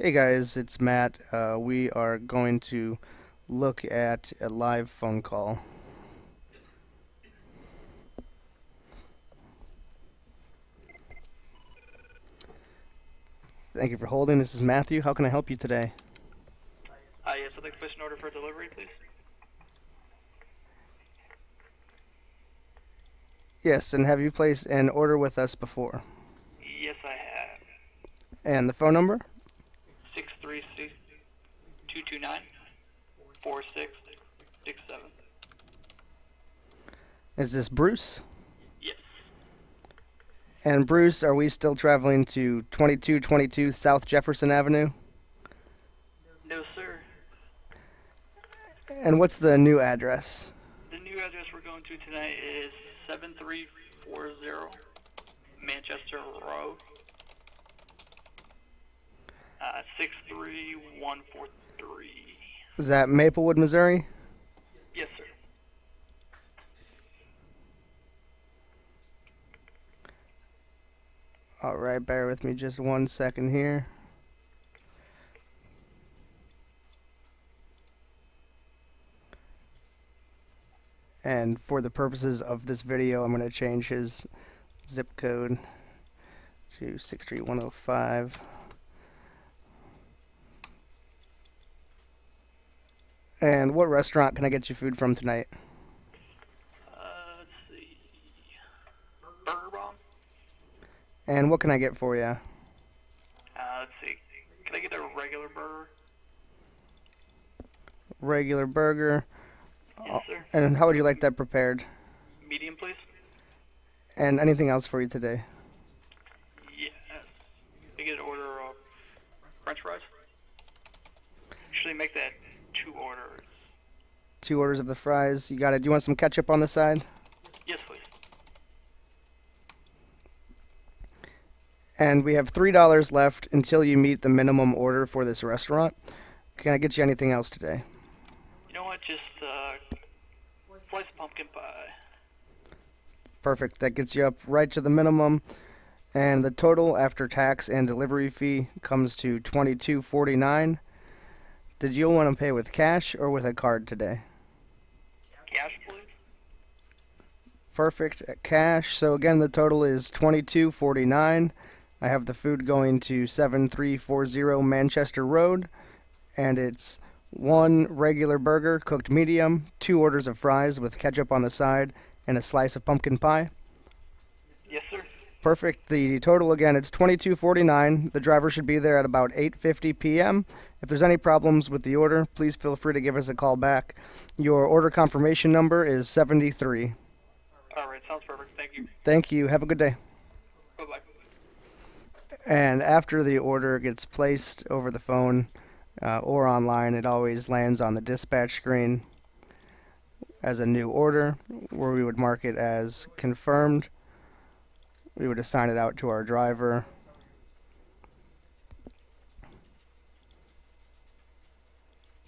Hey guys, it's Matt. Uh, we are going to look at a live phone call. Thank you for holding. This is Matthew. How can I help you today? Uh, yes, I'd like to place an order for delivery, please. Yes, and have you placed an order with us before? Yes, I have. And the phone number? Six three six two nine four six six seven. Is this Bruce? Yes. And Bruce, are we still traveling to 2222 South Jefferson Avenue? No, sir. And what's the new address? The new address we're going to tonight is seven three four zero Manchester Road. Uh, six three one four three. Is that Maplewood, Missouri? Yes, sir. Alright, bear with me just one second here. And for the purposes of this video, I'm going to change his zip code to 63105. And what restaurant can I get you food from tonight? Uh, let's see. Burger Bomb. And what can I get for you? Uh, let's see. Can I get a regular burger? Regular burger. Yes, sir. And how would you like that prepared? Medium, please. And anything else for you today? Yes. Can I get an order of French fries? Should Actually, make that two orders. Two orders of the fries. You got it. Do you want some ketchup on the side? Yes, please. And we have three dollars left until you meet the minimum order for this restaurant. Can I get you anything else today? You know what? Just uh, slice pumpkin pie. Perfect. That gets you up right to the minimum. And the total after tax and delivery fee comes to twenty-two forty-nine. Did you want to pay with cash or with a card today? Cash, please. Perfect. Cash. So again, the total is twenty-two forty-nine. I have the food going to seven three four zero Manchester Road, and it's one regular burger cooked medium, two orders of fries with ketchup on the side, and a slice of pumpkin pie. Perfect. The total again, it's twenty-two forty-nine. The driver should be there at about eight fifty p.m. If there's any problems with the order, please feel free to give us a call back. Your order confirmation number is seventy-three. All right, sounds perfect. Thank you. Thank you. Have a good day. And after the order gets placed over the phone uh, or online, it always lands on the dispatch screen as a new order where we would mark it as confirmed. We would assign it out to our driver.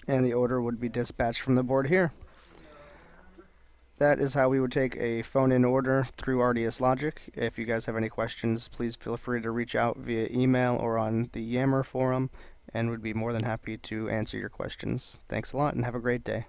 And the order would be dispatched from the board here. That is how we would take a phone-in order through RDS Logic. If you guys have any questions, please feel free to reach out via email or on the Yammer forum, and we'd be more than happy to answer your questions. Thanks a lot, and have a great day.